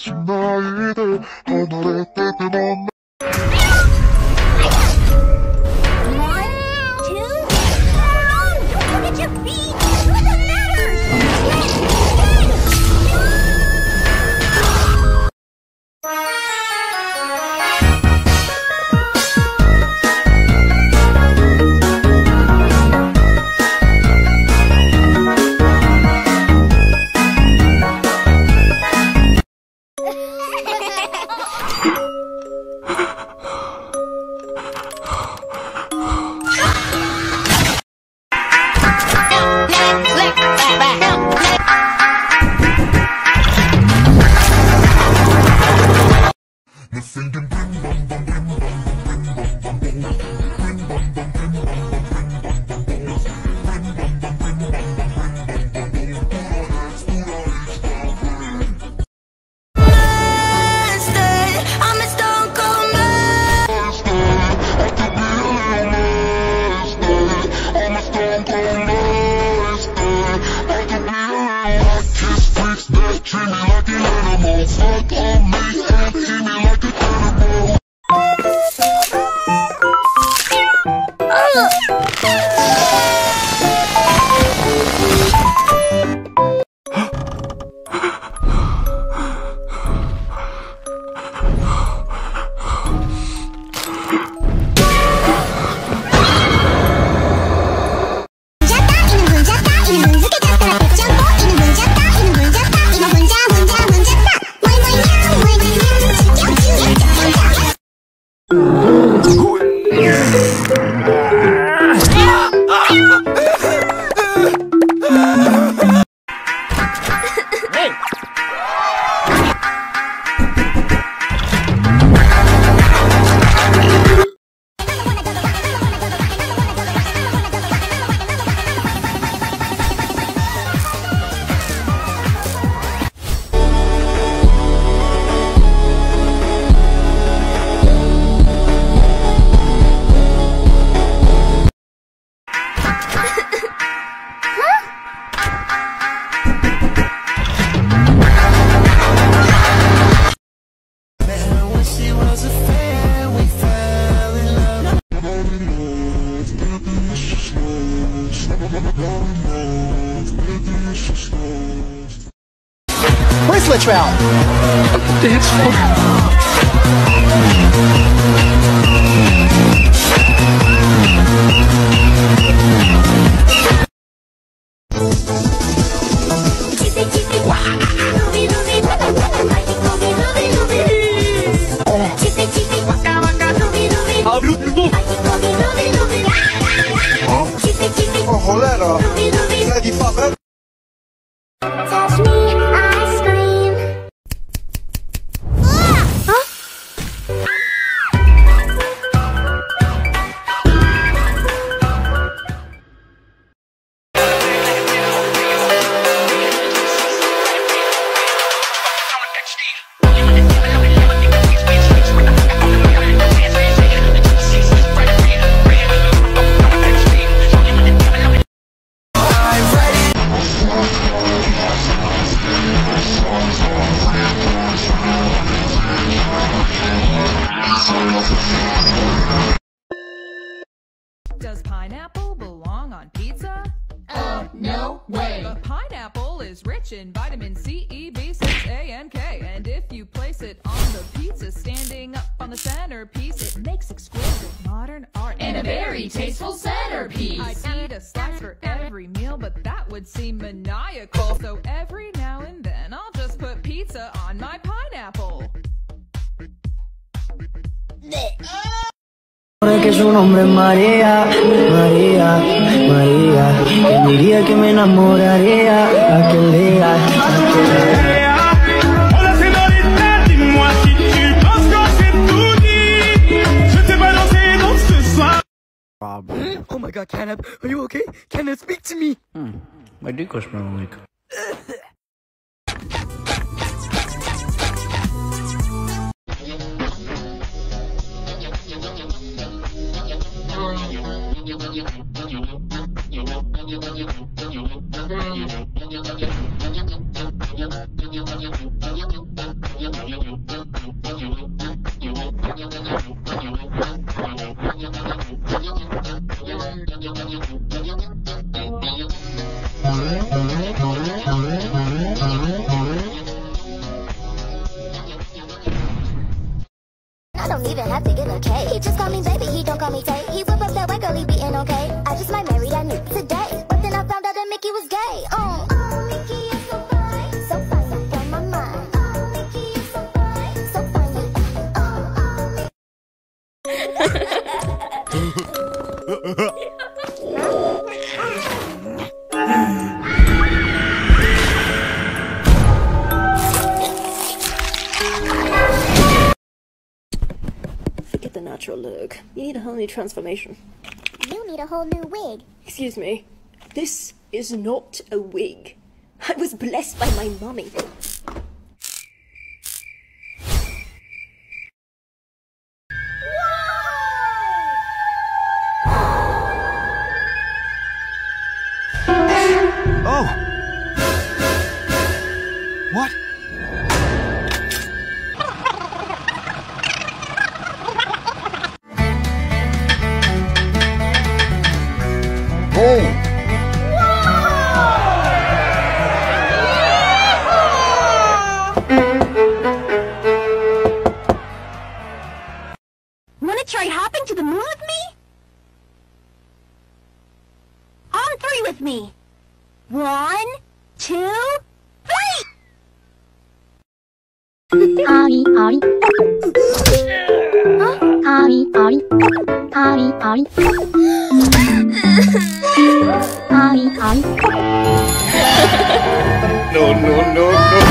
smile either. Bracelet trout! Dance floor. cholera. very tasteful centerpiece. I'd eat a slice for every meal, but that would seem maniacal. So every now and then, I'll just put pizza on my pineapple. que su nombre es María, María, María. Que diría que me enamoraría aquel día, aquel día. Rob. Hmm? oh my god, CatNap, are you okay? CatNap, speak to me! Hmm. My dick was smelling like... Forget the natural look. You need a whole new transformation. You need a whole new wig. Excuse me. This is not a wig. I was blessed by my mommy. try hopping to the moon with me? On three with me. One, two, three! Ari, Ari. Huh? Ari, Ari. Ari, Ari. Ari, Ari. No, no, no, no.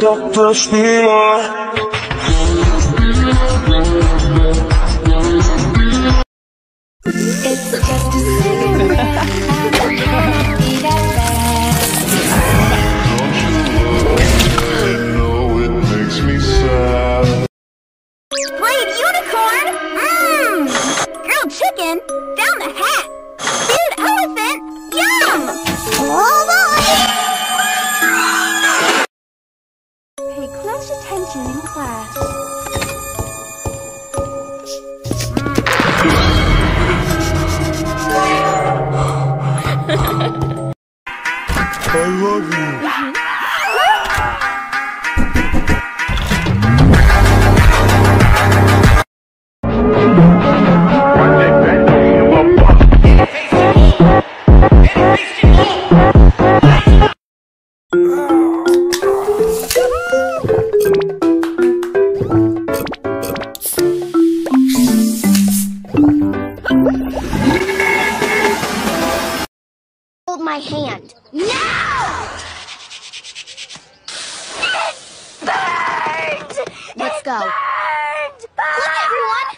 don't push me more. It's just a cigarette. Hold my hand. Now! it burned! Let's it's go. Burned! Look, everyone!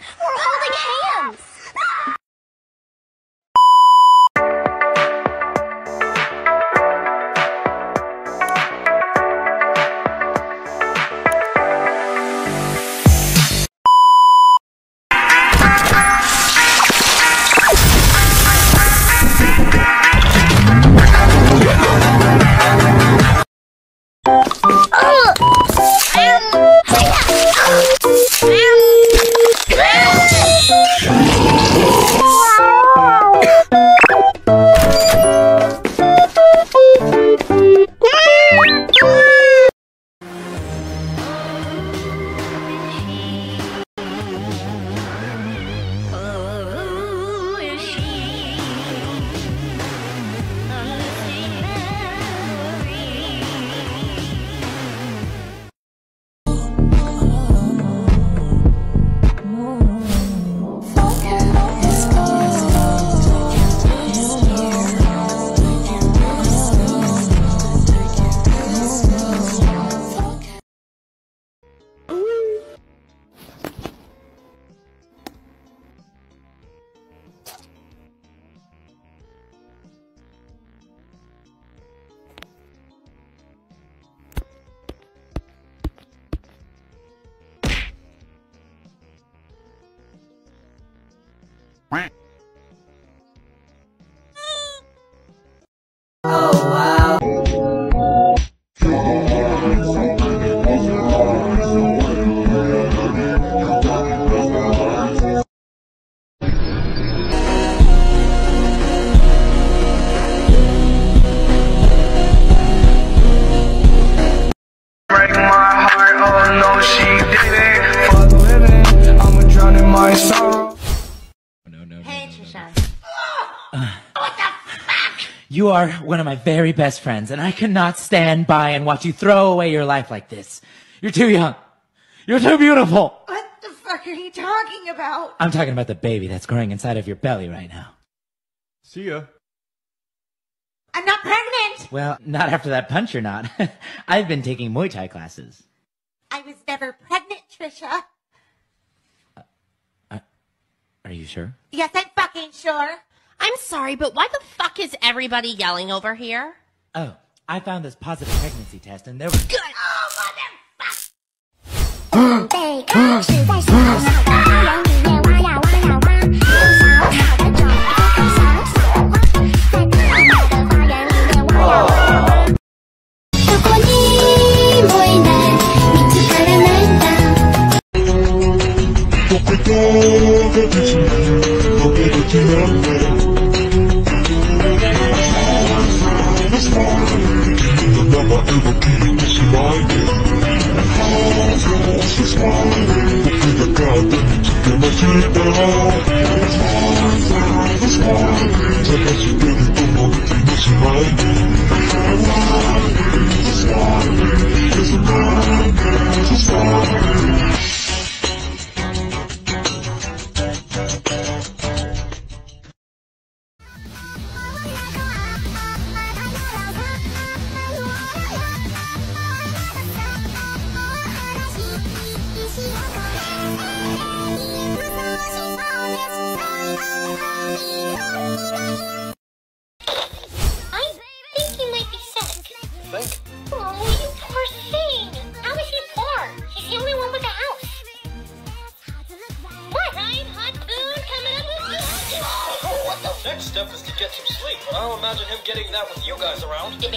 You are one of my very best friends, and I cannot stand by and watch you throw away your life like this. You're too young. You're too beautiful. What the fuck are you talking about? I'm talking about the baby that's growing inside of your belly right now. See ya. I'm not pregnant. Well, not after that punch, you're not. I've been taking Muay Thai classes. I was never pregnant, Trisha. Uh, are you sure? Yes, I'm fucking sure. I'm sorry, but why the fuck is everybody yelling over here? Oh, I found this positive pregnancy test and there was good. Oh, motherfucker! Take us to baby, come on, listen right now guys around.